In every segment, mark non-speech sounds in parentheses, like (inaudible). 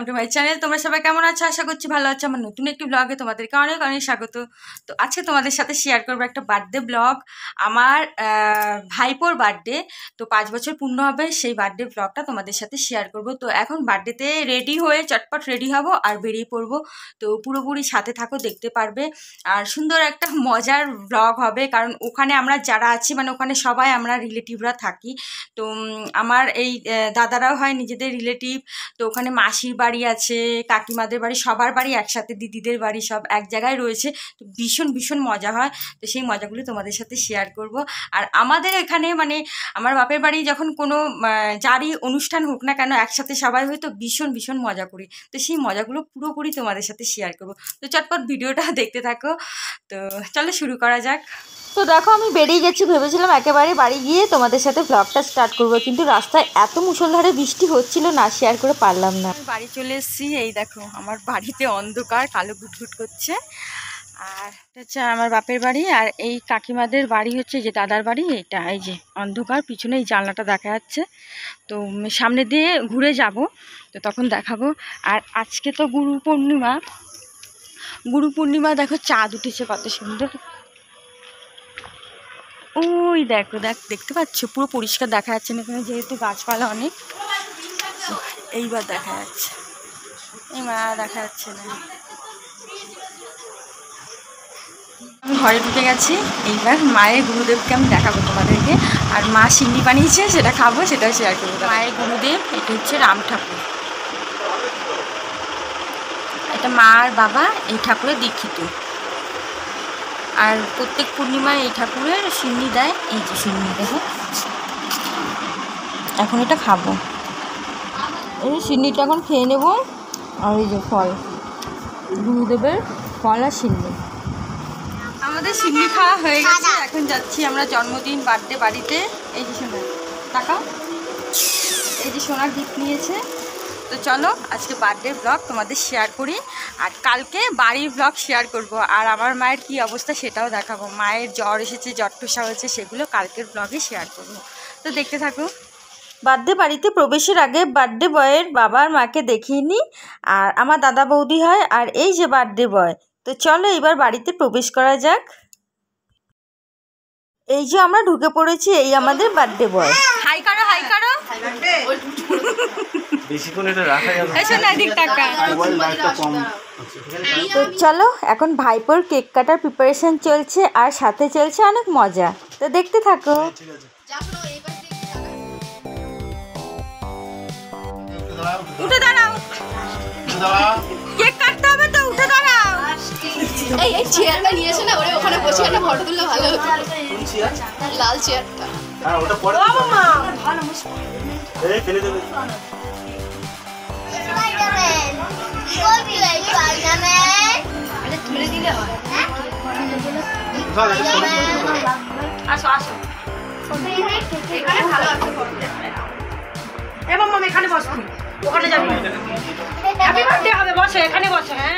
Welcome to my channel তোমরা সবাই কেমন আছো? আশা করছি ভালো আছো। আমার নতুন একটি ব্লগে তোমাদেরকে অনেক অনেক স্বাগত। তো আজকে তোমাদের সাথে শেয়ার করব একটা বার্থডে ব্লগ আমার ভাইপোর বার্থডে তো পাঁচ বছর পূর্ণ হবে, সেই বার্থডে ব্লগটা তোমাদের সাথে শেয়ার করব। তো এখন বার্থডেতে রেডি হয়ে চটপট রেডি হব আর বেরিয়ে পড়ব। তো পুরোপুরি সাথে থাকো, দেখতে পারবে। আর সুন্দর একটা মজার ব্লগ হবে, কারণ ওখানে আমরা যারা আছি মানে ওখানে সবাই আমরা রিলেটিভরা থাকি। তো আমার এই দাদারাও হয়, নিজেদের রিলেটিভ তো ওখানে মাসির বাড়ি আছে, কাকিমাদের বাড়ি, সবার বাড়ি একসাথে, দিদিদের বাড়ি সব এক জায়গায় রয়েছে। তো ভীষণ ভীষণ মজা হয়। তো সেই মজাগুলো তোমাদের সাথে শেয়ার করব। আর আমাদের এখানে মানে আমার বাপের বাড়ি যখন কোনো যারই অনুষ্ঠান হোক না কেন একসাথে সবাই হয়তো ভীষণ ভীষণ মজা করি। তো সেই মজাগুলো পুরোপুরি তোমাদের সাথে শেয়ার করব। তো চটপট ভিডিওটা (laughs) দেখতে থাকো। তো চলো শুরু করা যাক। তো দেখো, আমি বেরিয়ে গেছি, ভেবেছিলাম একেবারে বাড়ি গিয়ে তোমাদের সাথে ব্লগটা স্টার্ট করব, কিন্তু রাস্তায় এত মুষলধারে বৃষ্টি হচ্ছিল না শেয়ার করে পারলাম না। আমি বাড়ি চলে এসেছি, এই দেখো, আমার বাড়িতে অন্ধকার, কালো ঘুটঘুট করছে। আর হচ্ছে আমার বাপের বাড়ি, আর এই কাকিমাদের বাড়ি হচ্ছে যে দাদার বাড়ি, এটা এই যে অন্ধকার, পিছনে এই জানলাটা দেখা যাচ্ছে। তো সামনে দিয়ে ঘুরে যাব, তো তখন দেখাবো। আর আজকে তো গুরু পূর্ণিমা গুরু পূর্ণিমা দেখো, চাঁদ উঠেছে কত সুন্দর। ওই দেখো, দেখ, দেখতে পাচ্ছ? পুরো পরিষ্কার দেখা যাচ্ছে না এখানে, যেহেতু গাছপালা অনেক। এইবার দেখা যাচ্ছে। এই মা দেখা যাচ্ছে না। আমি ঘরে ঢুকে গেছি। এইবার মায়ের গুরুদেবকে আমি দেখাবো তোমাদেরকে। আর মা সিন্নি বানিয়েছে, সেটা খাব, সেটা শেয়ার করব মায়ের গুরুদেব, এটা হচ্ছে রাম ঠাকুর। এটা মা আর বাবা, এই ঠাকুরের দীক্ষিত। আর প্রত্যেক পূর্ণিমায় এই ঠাকুরের সিন্নি দেয়, এই যে সিন্নি, দেখো। এখন এটা খাব। এই সিন্নিটা এখন খেয়ে নেব, আর এই যে ফল। গুরুদেবের ফল আর সিন্নি। আমাদের সিন্নি খাওয়া হয়ে গেছে, এখন যাচ্ছি আমরা জন্মদিন, বার্থডে বাড়িতে। এই যে সোনার টাকাও এই যে সোনার গিফট নিয়েছে। তো চলো আজকে বার্থডে ব্লগ তোমাদের শেয়ার করি। আর কালকে বাড়ির ব্লগ শেয়ার করব। আর আমার মায়ের কি অবস্থা সেটাও দেখাবো। মায়ের জ্বর এসেছে জ্বর টুসা হয়েছে সেগুলো কালকের ব্লগে শেয়ার করব। তো দেখতে থাকো। বার্থডে বাড়িতে প্রবেশের আগে বার্থডে বয়ের বাবার মাকে দেখিয়ে নিই আর আমার দাদা বৌদি হয় আর এই যে বার্থডে বয়। তো চলো এবার বাড়িতে প্রবেশ করা যাক। এই যে আমরা ঢুকে পড়েছি এই আমাদের বার্থডে বয়। হাই করো হাই করো বেশিক্ষণ এটা রাখা যাবে এই তো চলো এখন ভাইপোর কেক কাটার প্রিপারেশন চলছে আর সাথে চলছে অনেক মজা। তো দেখতে থাকো। উঠে দাঁড়াও। কেক কাটতে হবে তো উঠে দাঁড়াও। এই এই চেয়ারটা নিয়ে এসে না ওরে ওখানে বসে একটা ফটো তুললে ভালো হতো। লাল চেয়ারটা হ্যাঁ ওটা পরে এই ফেলে দেবে। তুলে দিলে হয় ধর, হ্যাঁ।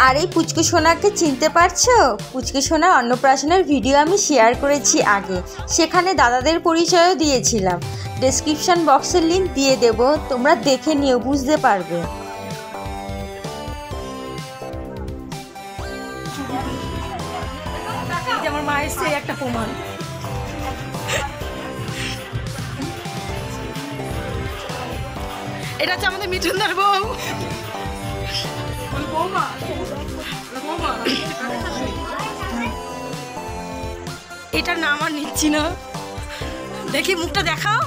আর এই পুচকু সোনাকে চিনতে পারছ? পুচকু সোনার অন্নপ্রাশনের ভিডিও আমি শেয়ার করেছি আগে। সেখানে দাদাদের পরিচয়ও দিয়েছিলাম। ডেসক্রিপশন বক্সের লিঙ্ক দিয়ে দেব। তোমরা দেখে নিও, বুঝতে পারবে। এই যে আমার মায়ের সেই একটা প্রমাণ। এটা হচ্ছে আমাদের মিঠুনদার বউ। বৌমা বৌমা এটার নাম আর নিচ্ছি না। দেখি, মুখটা দেখাও।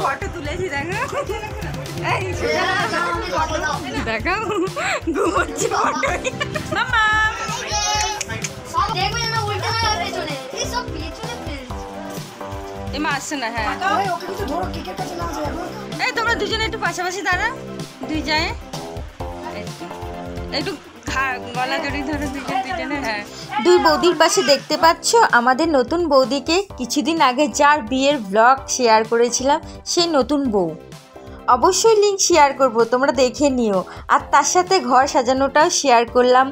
ফটো তুলেছি, দেখো। হ্যাঁ। তোমরা দুজনে একটু পাশাপাশি দাঁড়া দুই যায়। একটু হ্যাঁ। দুই বৌদির পাশে দেখতে পাচ্ছ, আমাদের নতুন বৌদিকে কিছুদিন আগে যার বিয়ের ব্লগ শেয়ার করেছিলাম, সেই নতুন বউ। অবশ্যই লিঙ্ক শেয়ার করব, তোমরা দেখে নিও। আর তার সাথে ঘর সাজানোটাও শেয়ার করলাম।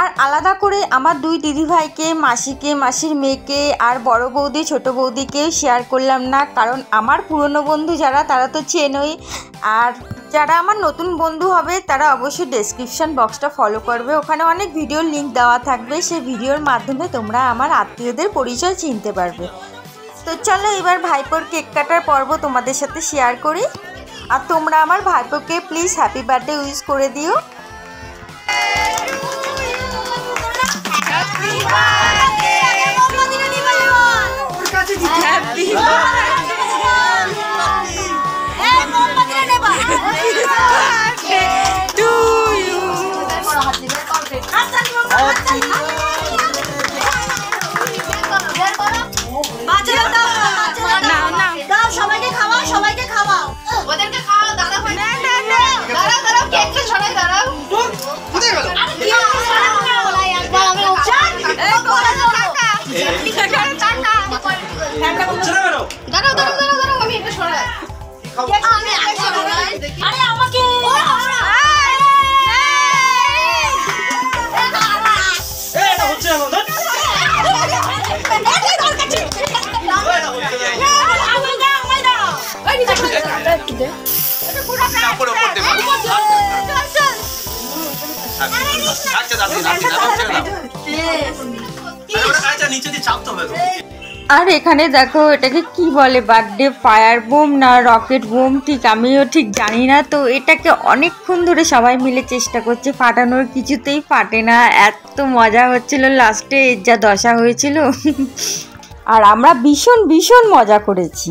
আর আলাদা করে আমার দুই দিদিভাইকে, মাসিকে, মাসির মেয়েকে আর বড় বৌদি, ছোট বৌদিকে শেয়ার করলাম না, কারণ আমার পুরনো বন্ধু যারা, তারা তো চেনই। আর যারা আমার নতুন বন্ধু হবে, তারা অবশ্যই ডেসক্রিপশন বক্সটা ফলো করবে। ওখানে অনেক ভিডিওর লিঙ্ক দেওয়া থাকবে, সেই ভিডিওর মাধ্যমে তোমরা আমার আত্মীয়দের পরিচয় চিনতে পারবে। তো চলো এবার ভাইপোর কেক কাটার পর্ব তোমাদের সাথে শেয়ার করি। আর তোমরা আমার ভাইপোকে প্লিজ হ্যাপি বার্থডে উইশ করে দিও। আর এখানে দেখো, এটাকে কি বলে? বার্থডে ফায়ার বোম না রকেট বোম ঠিক আমিও ঠিক জানি না। তো এটাকে অনেকক্ষণ ধরে সবাই মিলে চেষ্টা করছে, ফাটানোর কিছুতেই ফাটে না। এত মজা হচ্ছিল। লাস্টে যা দশা হয়েছিল। (laughs) আর আমরা ভীষণ ভীষণ মজা করেছি।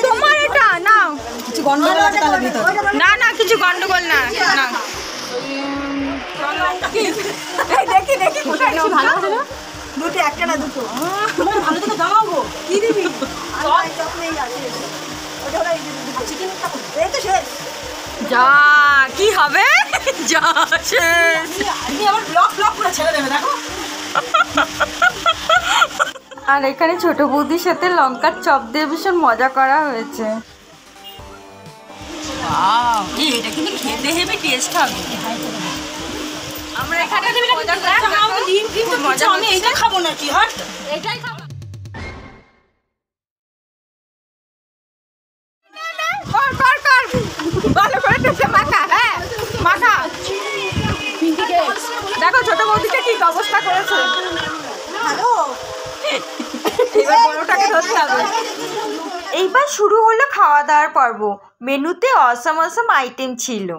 কিছু গন্ডগোল আছে তাহলে ভিতরে। না না কিছু গন্ডগোল না না। এই দেখি দেখি কোথায় নাও ভালো দুটো একটা না দুটো। ভালো থেকে জামাবো কি দিবি? যা কি হবে? যা শেষ। আর এখানে ছোট বৌদির সাথে লঙ্কার চপ দিয়ে ভীষণ মজা করা হয়েছে। এটা কিন্তু খেতে হেবি টেস্ট হবে। আমরা এখানে মজা আমি এইটা খাব নাকি হট? এটাই খাব। ভালো করে টেপে মাখা হ্যাঁ মাখা। দেখো ছোট বৌদিকে ঠিক অবস্থা করেছে। এবার বড়টাকে এইবার শুরু হলো খাওয়া দাওয়ার পর্ব। মেনুতে অসম অসম আইটেম ছিল।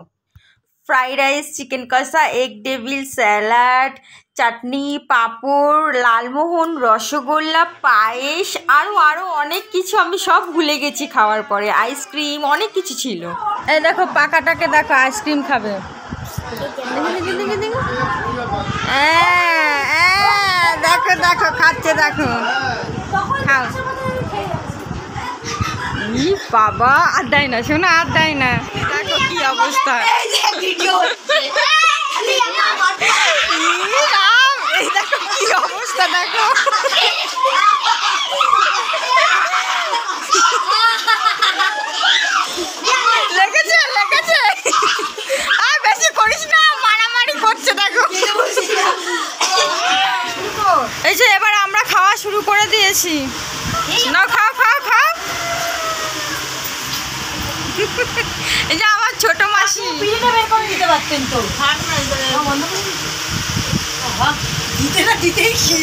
ফ্রাইড রাইস চিকেন কষা এগ ডেভিল স্যালাড চাটনি পাঁপড় লালমোহন রসগোল্লা পায়েস আরও আরও অনেক কিছু আমি সব ভুলে গেছি খাওয়ার পরে। আইসক্রিম অনেক কিছু ছিল। এই দেখো পাকাটাকে দেখো আইসক্রিম খাবে। হ্যাঁ, হ্যাঁ, দেখো দেখো খাচ্ছে দেখো। খাও ই বাবা, আর দেয় না, শোনো, আর দেয় না। দেখো কি অবস্থা। দেখো কি অবস্থা, দেখো লেগেছে লেগেছে আর বেশি করিস না মারামারি করছে দেখো এই যে এবার আমরা খাওয়া শুরু করে দিয়েছি না খাও খাও খাও এই যে আমার ছোট মাসি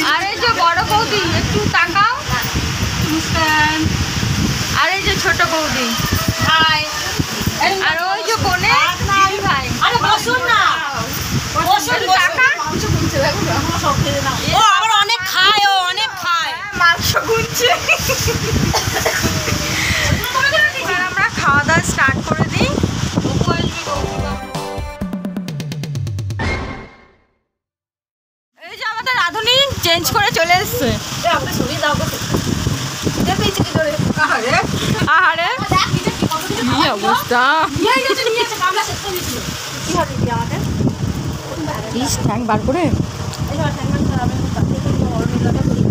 আর এই যে বড় বৌদি একটু তাকাও। আর এই যে ছোট বৌদি। হাই। আর ওই যে বোনে দিদি ভাই। আরে বসুন না। বসুন টাকা ও আবার অনেক খায় ও অনেক খায়। মাংস গুনছে। আমরা খাওয়া দাওয়া স্টার্ট করে আমাদের ইস ঠ্যাং বার করে। এই ধর ঠ্যাংমান খারাপ আমি তার থেকে তো ওর মিলাটা করি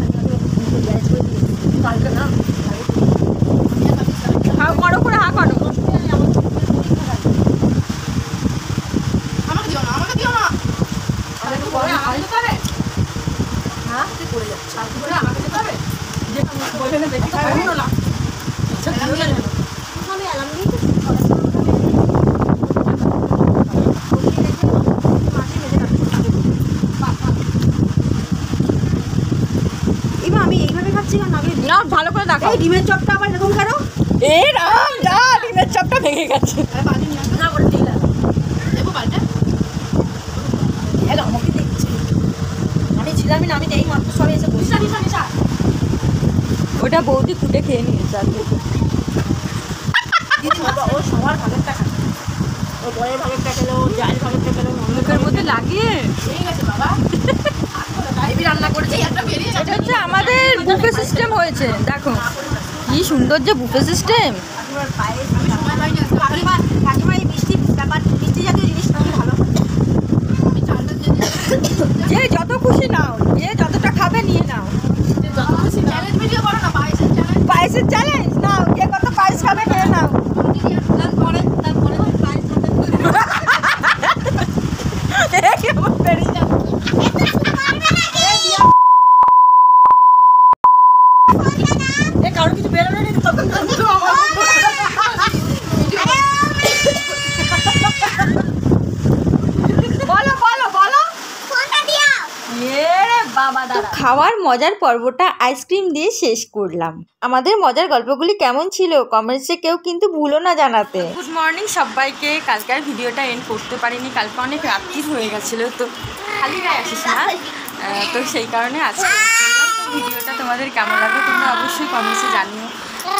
হা করো করে হা আমাকে দিও না আমাকে দিও না। আরে তো পরে আমাকে দিতে হবে। হ্যাঁ? তুই পড়ে যাচ্ছিস আর পরে আমাকে দিতে হবে। যে বলে না দেখি তো না। না ভালো করে দেখো ডিমের চপটা আবার এরকম কেন এ রাম যা ডিমের চাপটা ভেঙে গেছে। ওটা বৌদি কুটে খেয়ে নিয়েছে আর ও ও মধ্যে লাগিয়ে? এটা হচ্ছে আমাদের বুফে সিস্টেম হয়েছে। দেখো, কি সুন্দর যে বুফে সিস্টেম কাকিমার পায়ে আমি সময় পাইনি আসতে কাকিমা কাকিমা এই মিষ্টি ব্যাপার মিষ্টি জাতীয় জিনিস আমি ভালো আমি চালটা যে যত খুশি নাও যে যতটা খাবে নিয়ে নাও চ্যালেঞ্জ ভিডিও করো না পায়েসের চ্যালেঞ্জ পায়েসের চ্যালেঞ্জ নাও কে কত পায়েস খাবে নিয়ে নাও তারপরে তারপরে পায়েস এই আমার বেরিয়ে যাবে। এ কারও কিছু বেরোনো নেই তখন বলো বলো বলো এ রে বাবা তো খাওয়ার মজার পর্বটা আইসক্রিম দিয়ে শেষ করলাম। আমাদের মজার গল্পগুলি কেমন ছিল কমেন্টসে কেউ কিন্তু ভুলো না জানাতে। গুড মর্নিং সবাইকে কালকে আর ভিডিওটা এন্ড করতে পারিনি। কালকে অনেক রাত্রি হয়ে গেছিল, তো খালি গায়ে আসিস না। তো সেই কারণে আজকে ভিডিওটা তোমাদের কেমন লাগবে তোমরা অবশ্যই কমেন্টসে জানিও।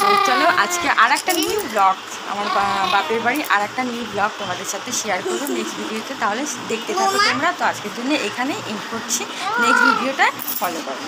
তো চলো, আজকে আর একটা নিউ ব্লগ আমার বাপের বাড়ি আর একটা নিউ ব্লগ তোমাদের সাথে শেয়ার করব নেক্সট ভিডিওতে তাহলে দেখতে থাকো তোমরা। তো আজকের জন্য এখানেই এন্ড করছি। নেক্সট ভিডিওটা ফলো করো।